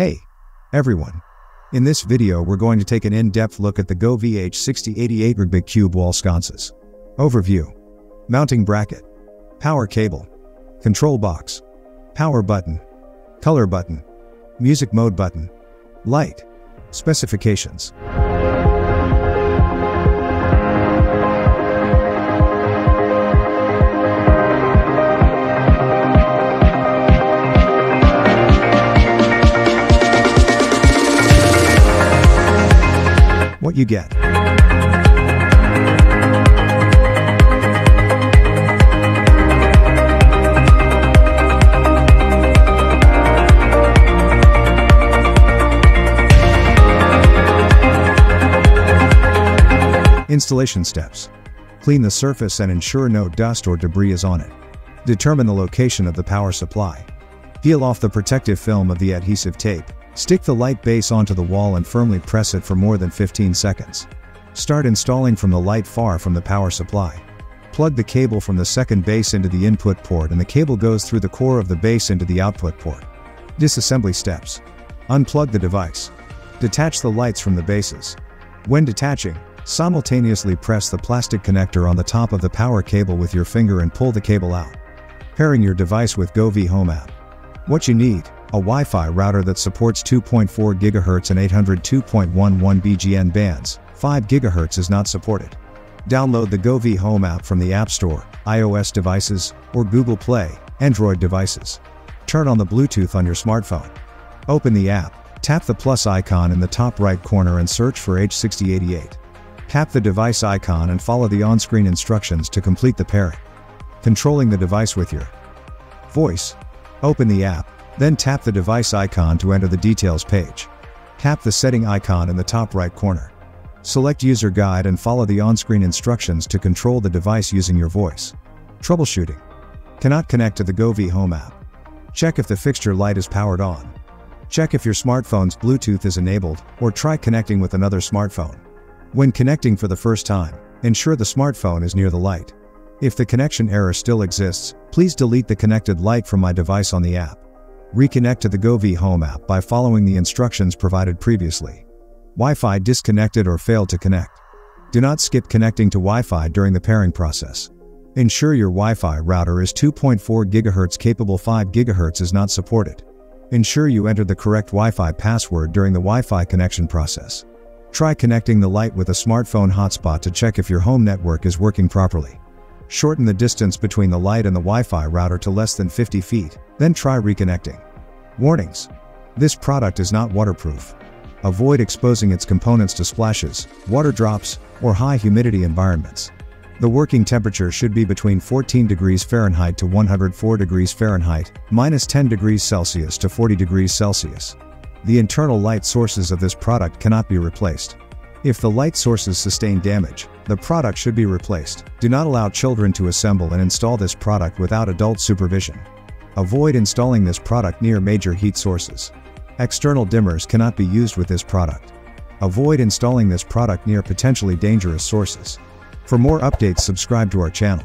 Hey, everyone. In this video we're going to take an in-depth look at the Govee H6088 RGBIC Cube wall sconces. Overview. Mounting bracket. Power cable. Control box. Power button. Color button. Music mode button. Light. Specifications. What you get. Installation steps. Clean the surface and ensure no dust or debris is on it. Determine the location of the power supply. Peel off the protective film of the adhesive tape. Stick the light base onto the wall and firmly press it for more than 15 seconds. Start installing from the light far from the power supply. Plug the cable from the second base into the input port and the cable goes through the core of the base into the output port. Disassembly steps. Unplug the device. Detach the lights from the bases. When detaching, Simultaneously press the plastic connector on the top of the power cable with your finger and pull the cable out. Pairing your device with Govee Home app. What you need, a Wi-Fi router that supports 2.4 GHz and 802.11 BGN bands, 5 GHz is not supported. Download the Govee Home app from the App Store, iOS devices, or Google Play, Android devices. Turn on the Bluetooth on your smartphone. Open the app, tap the plus icon in the top right corner and search for H6088. Tap the device icon and follow the on-screen instructions to complete the pairing. Controlling the device with your voice. Open the app, then tap the device icon to enter the details page. Tap the setting icon in the top right corner. Select user guide and follow the on-screen instructions to control the device using your voice. Troubleshooting. Cannot connect to the Govee Home app. Check if the fixture light is powered on. Check if your smartphone's Bluetooth is enabled, or try connecting with another smartphone. When connecting for the first time, ensure the smartphone is near the light. If the connection error still exists, please delete the connected light from my device on the app. Reconnect to the Govee Home app by following the instructions provided previously. Wi-Fi disconnected or failed to connect. Do not skip connecting to Wi-Fi during the pairing process. Ensure your Wi-Fi router is 2.4 GHz capable 5 GHz is not supported. Ensure you enter the correct Wi-Fi password during the Wi-Fi connection process. Try connecting the light with a smartphone hotspot to check if your home network is working properly. Shorten the distance between the light and the Wi-Fi router to less than 50 feet, then try reconnecting. Warnings. This product is not waterproof. Avoid exposing its components to splashes, water drops, or high humidity environments. The working temperature should be between 14 degrees Fahrenheit to 104 degrees Fahrenheit, minus 10 degrees Celsius to 40 degrees Celsius. The internal light sources of this product cannot be replaced. If the light sources sustain damage, the product should be replaced. Do not allow children to assemble and install this product without adult supervision. Avoid installing this product near major heat sources. External dimmers cannot be used with this product. Avoid installing this product near potentially dangerous sources. For more updates subscribe to our channel.